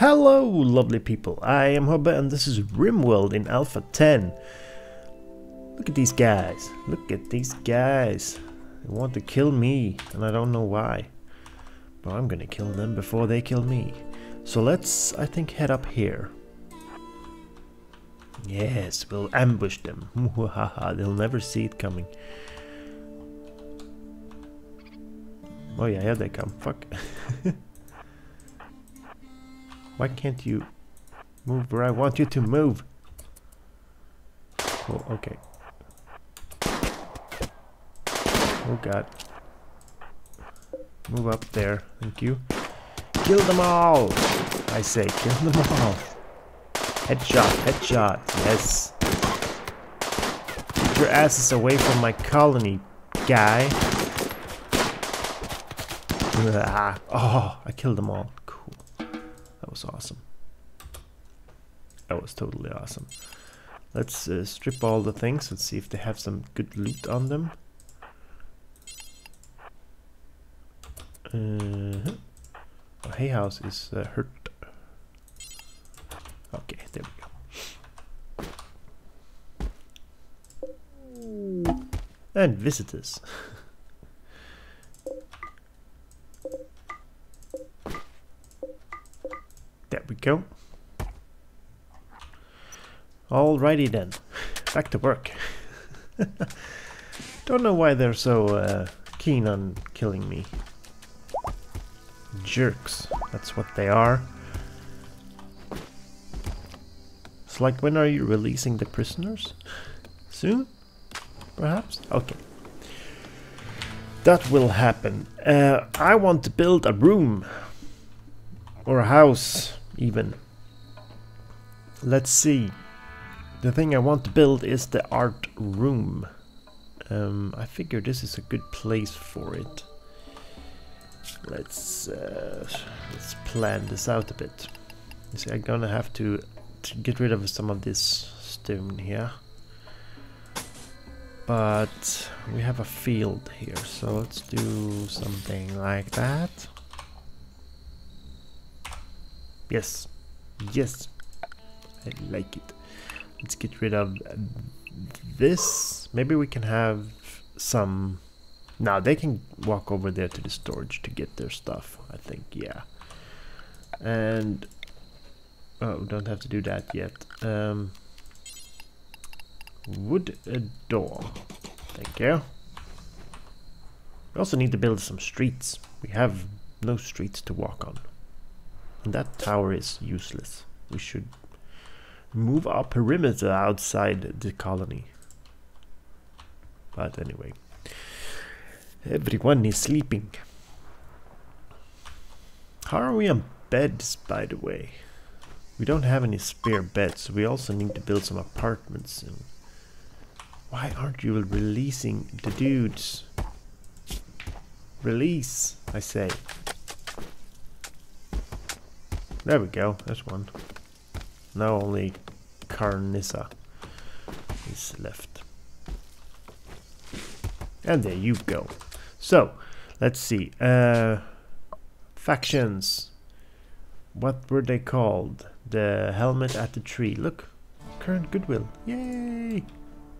Hello, lovely people. I am Hubba and this is RimWorld in Alpha 10. Look at these guys. Look at these guys. They want to kill me, and I don't know why. But I'm gonna kill them before they kill me. So let's, I think, head up here. Yes, we'll ambush them. They'll never see it coming. Oh yeah, here they come. Fuck. Why can't you move where I want you to move? Oh, okay. Oh god. Move up there, thank you. Kill them all! I say, kill them all. Headshot, headshot, yes. Get your asses away from my colony, guy. Ah, oh, I killed them all. That was awesome. That was totally awesome. Let's uh, strip all the things. Let's see if they have some good loot on them. Uh, oh, Hay House is uh, hurt. Okay, there we go. And visitors. there we go. Alrighty then, back to work. Don't know why they're so uh, keen on killing me. Jerks, that's what they are. It's like, when are you releasing the prisoners? Soon? Perhaps? Okay. That will happen. Uh, I want to build a room. Or a house, even. Let's see. The thing I want to build is the art room. Um, I figure this is a good place for it. Let's uh, let's plan this out a bit. You see, I'm gonna have to, to get rid of some of this stone here. But we have a field here, so let's do something like that. Yes, yes, I like it. Let's get rid of this. Maybe we can have some... Now they can walk over there to the storage to get their stuff, I think, yeah. And... Oh, don't have to do that yet. Um, wood a door. Thank you. We also need to build some streets. We have no streets to walk on. And that tower is useless. We should move our perimeter outside the colony. But anyway, everyone is sleeping. How are we on beds, by the way? We don't have any spare beds, we also need to build some apartments soon. Why aren't you releasing the dudes? Release, I say. There we go, there's one. Now only Carnissa is left. And there you go. So, let's see. Uh, factions. What were they called? The helmet at the tree. Look, current goodwill. Yay!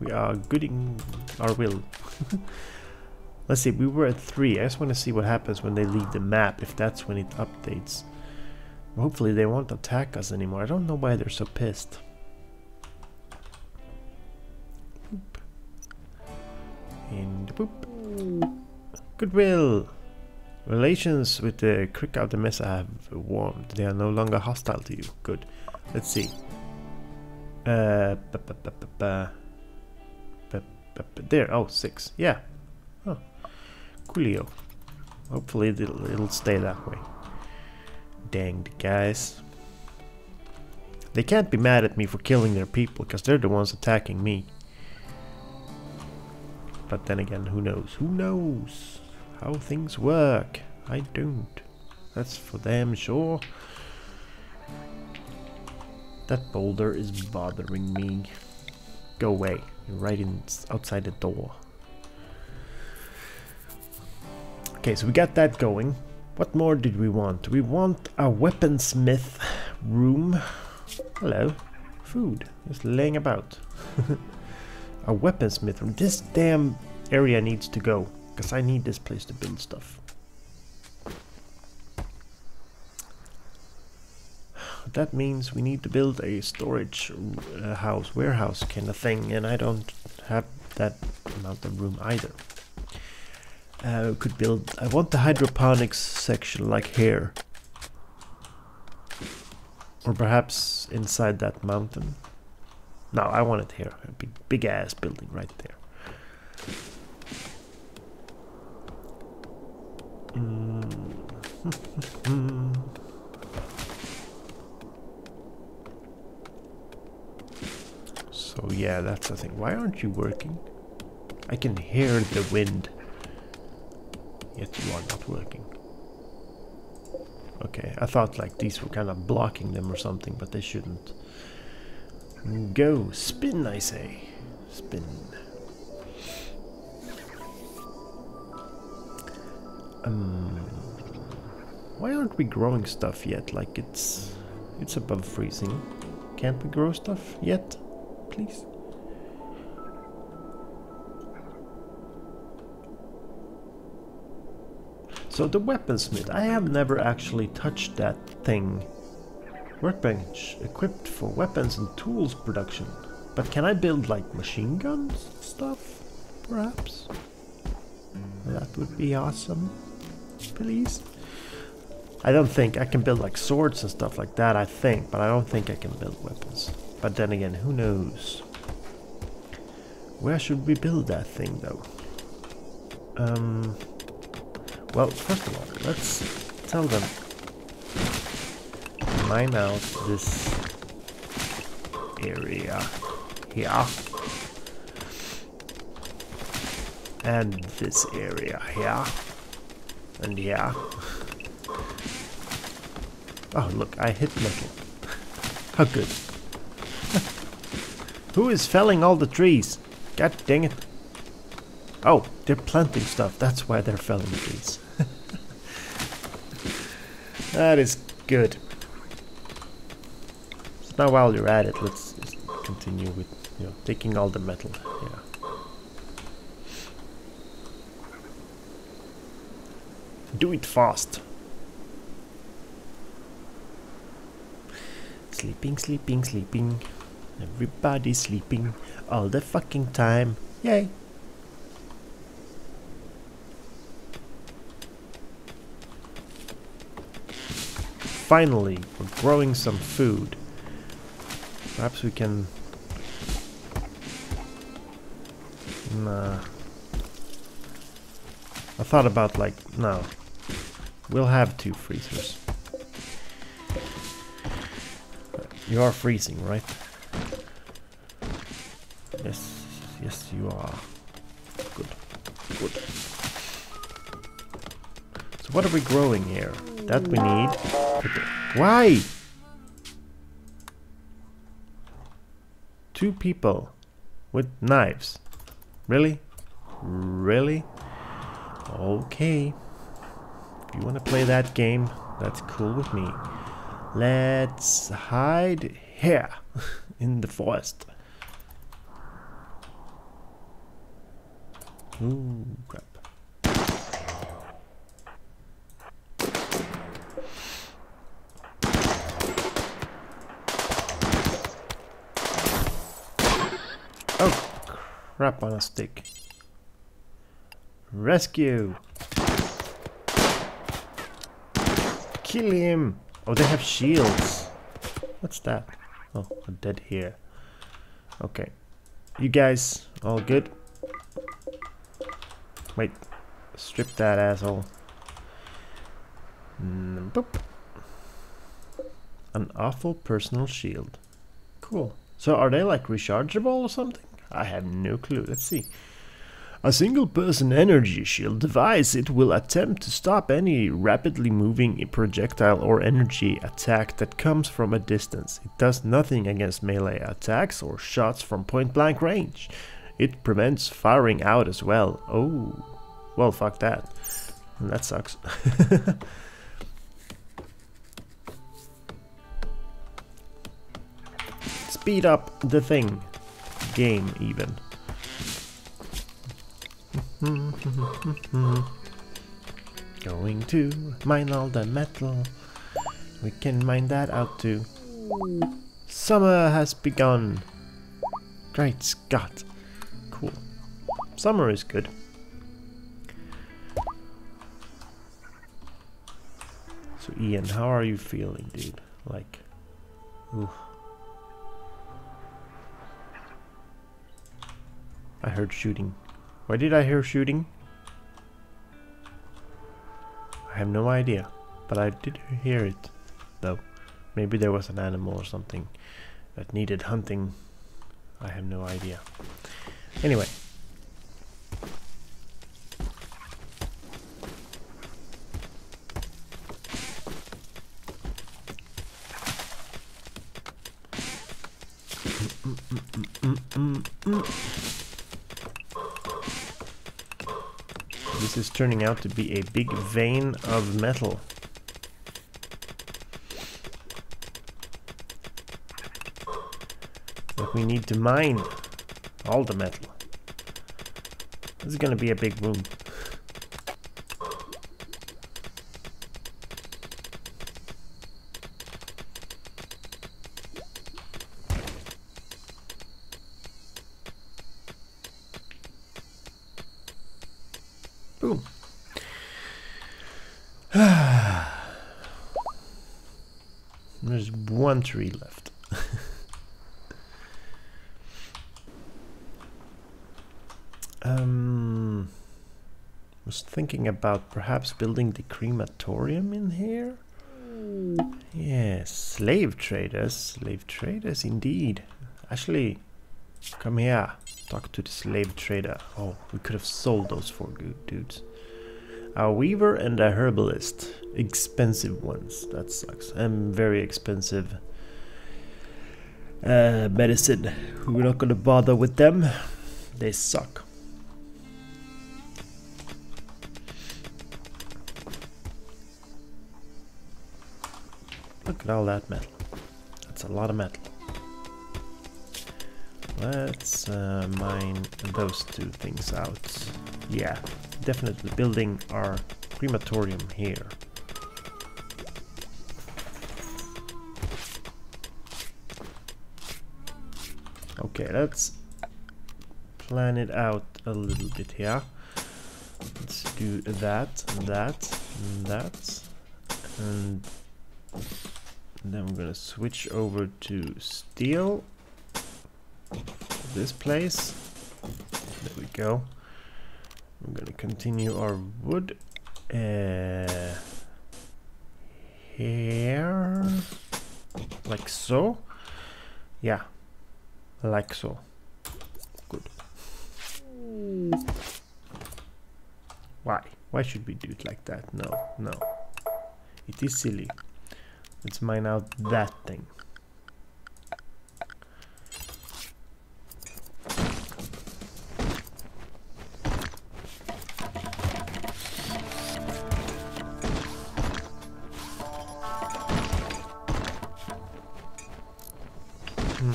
We are gooding our will. Let's see, we were at 3. I just want to see what happens when they leave the map, if that's when it updates. Hopefully they won't attack us anymore. I don't know why they're so pissed. Boop. And boop. Goodwill. Relations with the Crick of the Mesa have warmed. They are no longer hostile to you. Good. Let's see. Uh, there. Oh, six. Yeah. Oh. Coolio. Hopefully it'll, it'll stay that way. Danged guys. They can't be mad at me for killing their people, because they're the ones attacking me. But then again, who knows? Who knows how things work? I don't. That's for them, sure. That boulder is bothering me. Go away. You're right in, outside the door. Okay, so we got that going. What more did we want? We want a weaponsmith room. Hello. Food. Just laying about. A weaponsmith room. This damn area needs to go. Because I need this place to build stuff. That means we need to build a storage uh, house, warehouse kind of thing. And I don't have that amount of room either. Uh, could build. I want the hydroponics section like here. Or perhaps inside that mountain. No, I want it here. A big, big ass building right there. Mm. so yeah, that's the thing. Why aren't you working? I can hear the wind. Yet you are not working. Okay, I thought like these were kind of blocking them or something, but they shouldn't. Go, spin I say. Spin. Um, why aren't we growing stuff yet? Like it's it's above freezing. Can't we grow stuff yet? Please. So the weaponsmith, I have never actually touched that thing. Workbench, equipped for weapons and tools production. But can I build like machine guns stuff? Perhaps? That would be awesome. Please? I don't think I can build like swords and stuff like that, I think, but I don't think I can build weapons. But then again, who knows? Where should we build that thing though? Um, well, first of all, let's tell them mine out this area here and this area here and here. Oh, look, I hit metal. How good. Who is felling all the trees? God dang it. Oh, they're planting stuff. That's why they're felling trees. that is good. So now while you're at it, let's continue with you know taking all the metal. Yeah. Do it fast. Sleeping, sleeping, sleeping. Everybody's sleeping all the fucking time. Yay. Finally, we're growing some food. Perhaps we can... Nah. I thought about like, no. We'll have two freezers. You are freezing, right? Yes, yes you are. Good, good. So what are we growing here? That we need. Why? Two people with knives. Really? Really? Okay. If you want to play that game, that's cool with me. Let's hide here in the forest. Ooh, crap. Oh, crap on a stick. Rescue! Kill him! Oh, they have shields. What's that? Oh, a dead here. Okay. You guys, all good? Wait. Strip that asshole. Mm, boop. An awful personal shield. Cool. So are they like rechargeable or something? I have no clue. Let's see. A single-person energy shield device, it will attempt to stop any rapidly moving projectile or energy attack that comes from a distance. It does nothing against melee attacks or shots from point-blank range. It prevents firing out as well. Oh, well fuck that. That sucks. speed up the thing. Game, even. Going to mine all the metal. We can mine that out too. Summer has begun. Great Scott. Cool. Summer is good. So Ian, how are you feeling, dude? Like, ooh. I heard shooting. Why did I hear shooting? I have no idea, but I did hear it, though. Maybe there was an animal or something that needed hunting. I have no idea. Anyway. This is turning out to be a big vein of metal. But we need to mine all the metal. This is gonna be a big room. There's one tree left. um, was thinking about perhaps building the crematorium in here. Yes, slave traders, slave traders indeed. Actually, come here. Talk to the slave trader. Oh, we could have sold those four good dudes. A weaver and a herbalist. Expensive ones. That sucks. And very expensive uh, medicine. We're not gonna bother with them. They suck. Look at all that metal. That's a lot of metal. Let's uh, mine those two things out. Yeah, definitely building our crematorium here. Okay, let's plan it out a little bit here. Let's do that, that, and that, and then we're gonna switch over to steel. This place. There we go. We're gonna continue our wood. Uh, here. Like so. Yeah. Like so. Good. Why? Why should we do it like that? No, no. It is silly. Let's mine out that thing. Oh,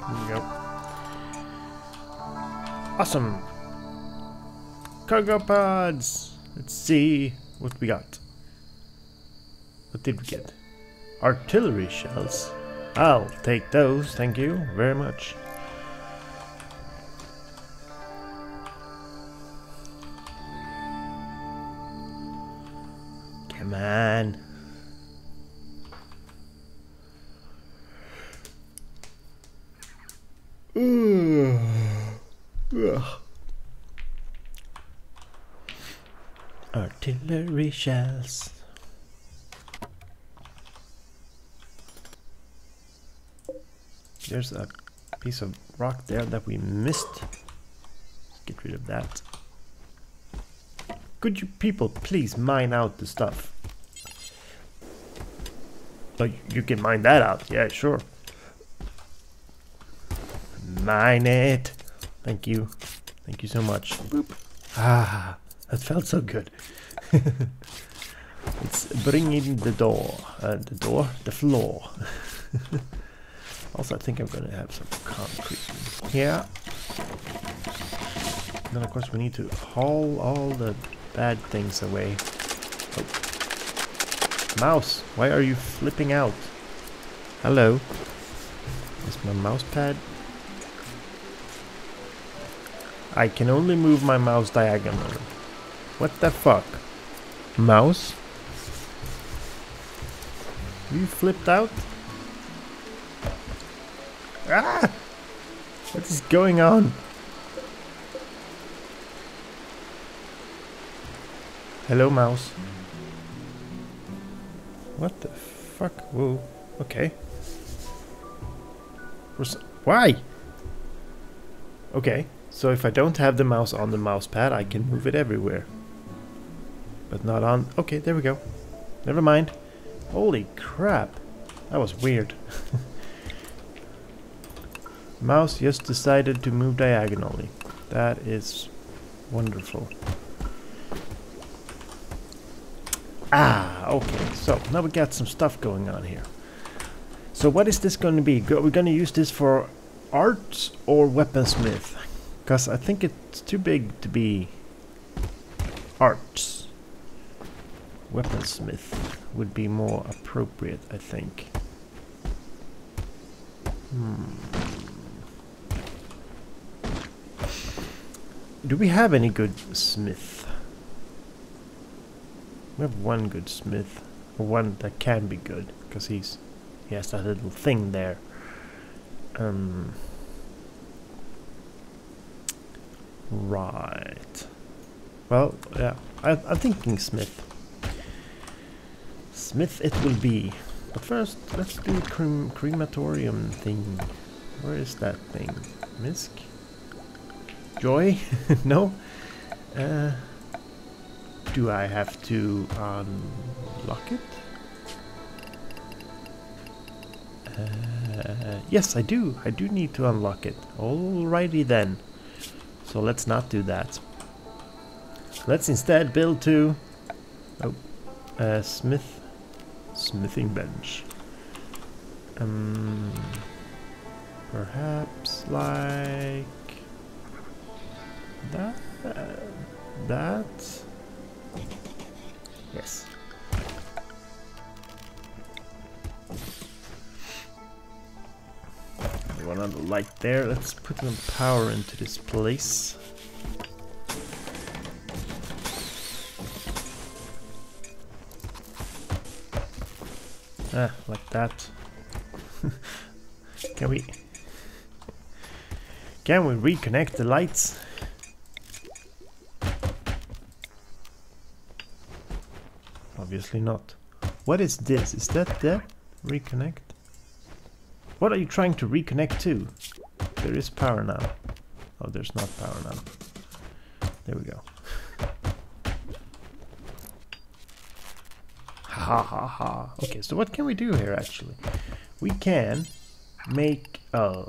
there we go. Awesome. Cargo pods. Let's see what we got. What did we get? Artillery shells. I'll take those, thank you very much. Ugh. Artillery shells. There's a piece of rock there that we missed. Let's get rid of that. Could you people please mine out the stuff? Oh, you can mine that out. Yeah, sure. Mine it. Thank you. Thank you so much. Boop. Ah, that felt so good. It's bringing the door, uh, the door, the floor. also, I think I'm gonna have some concrete here. then, of course, we need to haul all the bad things away. Oh. Mouse, why are you flipping out? Hello. Is my mouse pad? I can only move my mouse diagonally. What the fuck? Mouse? You flipped out? Ah! What is going on? Hello, mouse. What the fuck? Whoa. Okay. Why? Okay, so if I don't have the mouse on the mouse pad, I can move it everywhere. But not on... Okay, there we go. Never mind. Holy crap. That was weird. mouse just decided to move diagonally. That is wonderful. Ah, okay. So, now we got some stuff going on here. So what is this going to be? We're going to use this for arts or weaponsmith? Because I think it's too big to be arts. Weaponsmith would be more appropriate, I think. Hmm. Do we have any good smith? We have one good smith. One that can be good, because he's he has that little thing there. Um, right. Well, yeah, I, I'm thinking Smith. Smith it will be. But first, let's do crem crematorium thing. Where is that thing? Misc? Joy? no? Uh, do I have to unlock it? Uh, yes, I do. I do need to unlock it. Alrighty then. So let's not do that. Let's instead build to Oh, smith, smithing bench. Um, perhaps like that. Uh, that. Yes. The light there. Let's put some power into this place. Ah, like that. Can we... Can we reconnect the lights? Obviously not. What is this? Is that the reconnect? What are you trying to reconnect to? There is power now. Oh, there's not power now. There we go. Ha ha ha. Okay, so what can we do here actually? We can make... Oh,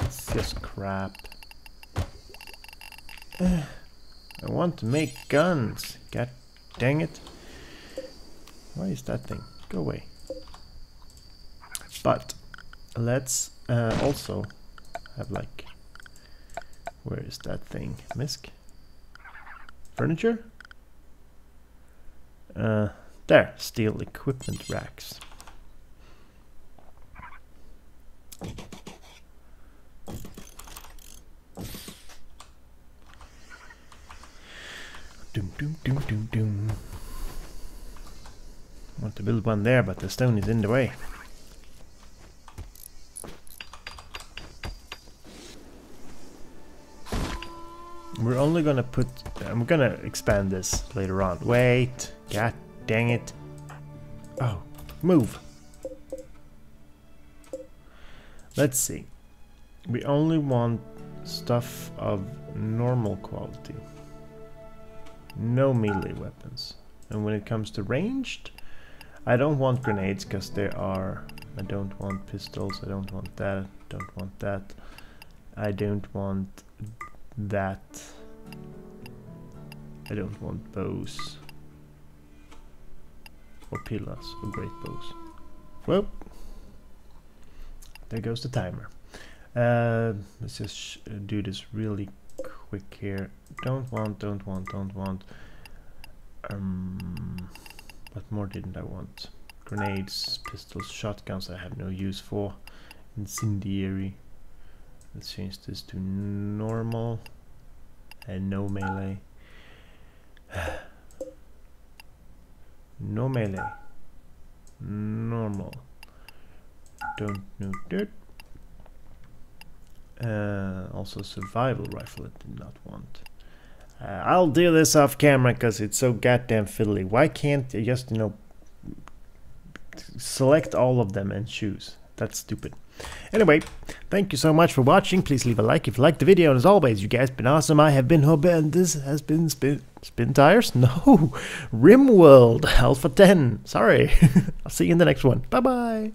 it's just crap. I want to make guns. God dang it. Why is that thing? Go away. But let's uh, also have like where is that thing? Misc furniture? Uh, there steel equipment racks. Doom doom doom doom doom want to build one there but the stone is in the way We're only gonna put... I'm gonna expand this later on. Wait! God dang it. Oh, move! Let's see. We only want stuff of normal quality. No melee weapons. And when it comes to ranged, I don't want grenades because they are... I don't want pistols, I don't want that, don't want that. I don't want that. I don't want bows. or pilas or great bows. Well, there goes the timer. Uh, let's just do this really quick here. Don't want, don't want, don't want. Um, what more didn't I want? Grenades, pistols, shotguns I have no use for. Incendiary. Let's change this to normal and no melee. no melee. Normal. Don't know dirt. Uh, also survival rifle I did not want. Uh, I'll do this off camera because it's so goddamn fiddly. Why can't I just, you know, select all of them and choose? That's stupid. Anyway, thank you so much for watching. Please leave a like if you liked the video. And as always, you guys been awesome. I have been Hobe and this has been Spin, Spintires? No, RimWorld Alpha 10. Sorry. I'll see you in the next one. Bye-bye.